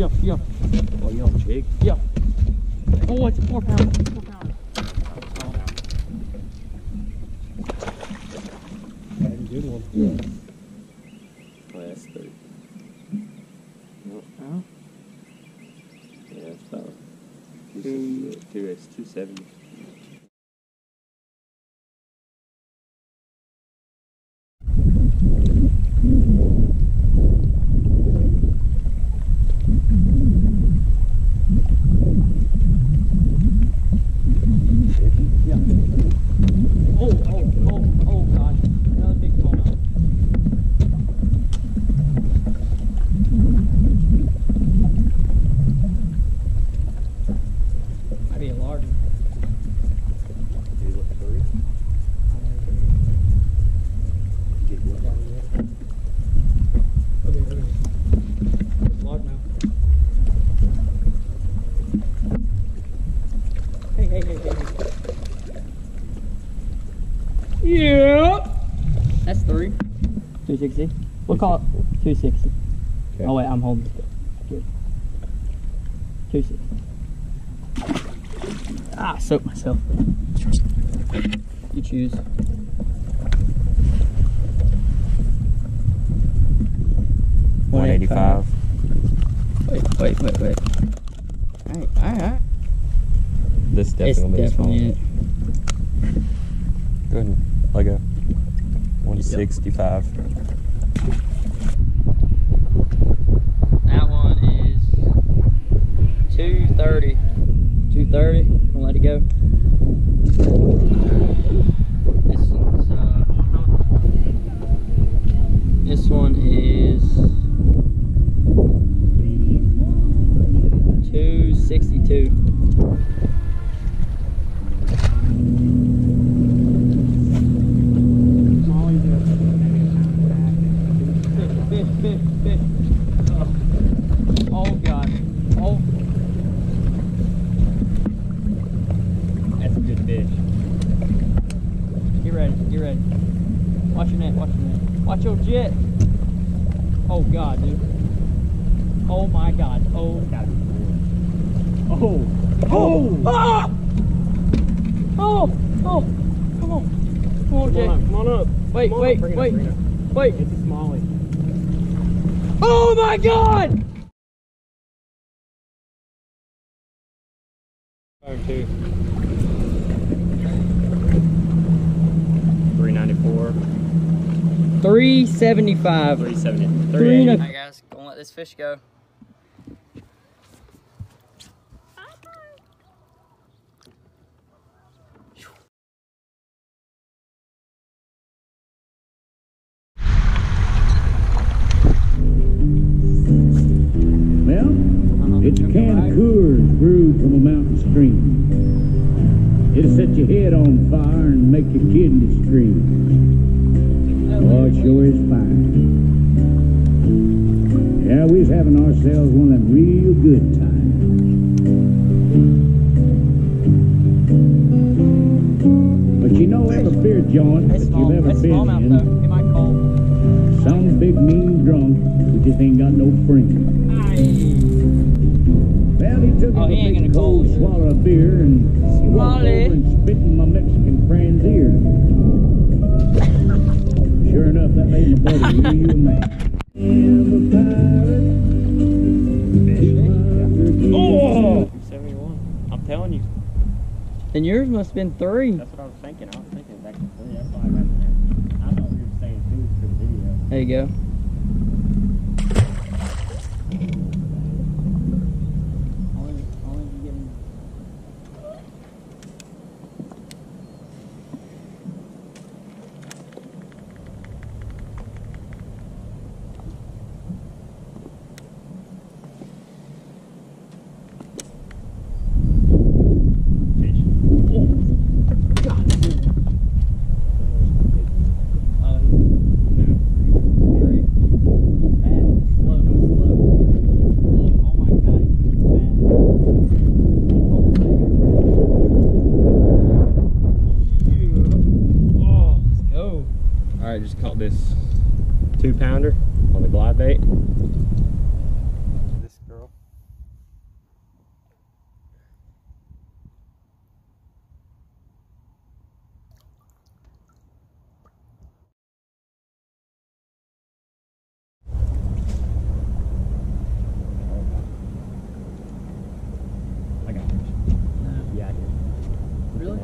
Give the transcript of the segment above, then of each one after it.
yeah, yeah. Oh, you on jig? Yeah. Oh, it's a four pounder. Four pounder. That's a good one. Yeah. Oh, that's 30. Nope. Oh. Yeah, that's about two, two, 270. Yeah. Oh, oh, oh, oh, gosh. Another big smallmouth. Might be a large one. Did he look 30? Get what? Okay, okay. It's large now. Hey, hey, hey, hey, hey. Yeah. That's three. 260. We'll call it 260. Okay. Oh, wait, I'm holding it. Good. 260. Ah, soaked myself. You choose. One eighty-five. Wait, wait, wait, wait. Alright, alright. This definitely gonna be a definitely it. one. Go ahead and a go. One sixty-five. That one is 230. 230. We'll let it go. This one's, uh, this one is 262. Fish, fish, fish, fish. Oh god. Oh. That's a good fish. Get ready, get ready. Watch your net, watch your net. Watch your jet. Oh god, dude. Oh my god. Oh. Oh! Oh! Ah! Oh! Oh! Come on. Come on, Jay. come on up. Wait, on wait, up, bring it up, wait. up. Wait. It's a smallie. Oh my god! Five two. Three ninety-four. 375. Three seventy. Three Three eighty. Alright guys, gonna let this fish go. Well, it's a can of Coors brewed from a mountain stream. It'll set your head on fire and make your kidneys scream. Oh, it sure is fine. Yeah, we was having ourselves one of them real good times. But you know, beer joint that It's you've small, ever been smallmouth in, though. Some big mean drunk who just ain't got no friends. Well, he took Oh, a he big cold swallow of beer and walked over and spit in my Mexican friend's ear. Sure enough, that made my buddy real mad. Am a pirate. Oh! Two seventy-one. I'm telling you. And yours must have been three. That's what I was thinking. I was thinking back to three. That's why I got there. I thought you were saying two for the video. There you go. Only, only you getting Fish. uh, three. Fast, slow, slow. Slow. Oh my god, he's fast. Oh, let's go. All right, just caught this two pounder on the glide bait. This girl. Really? On the glide? Yeah. I don't know.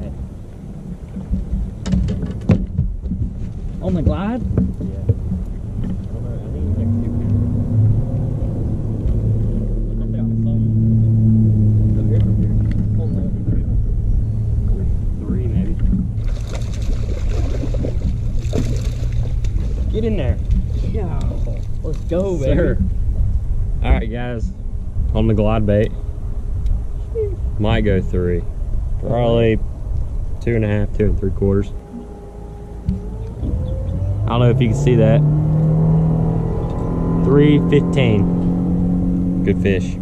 I think it's like two I think I saw you. Over here. On. Three maybe. Get in there. Yeah. Let's go, baby. All right, guys. On the glide bait. Might go three. Probably two and a half, two and three quarters. I don't know if you can see that. 315. Good fish.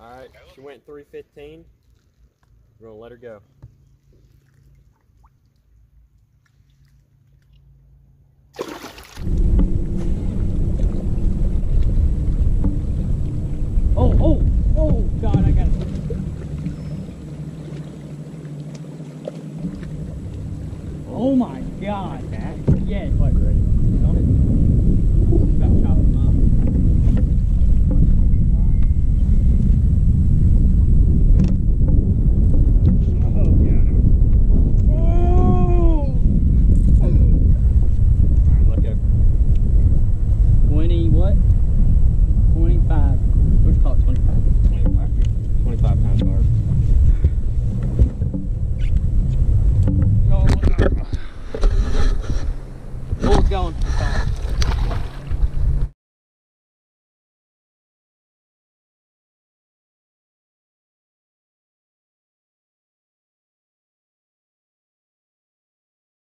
All right, she went 315. We're gonna let her go. going.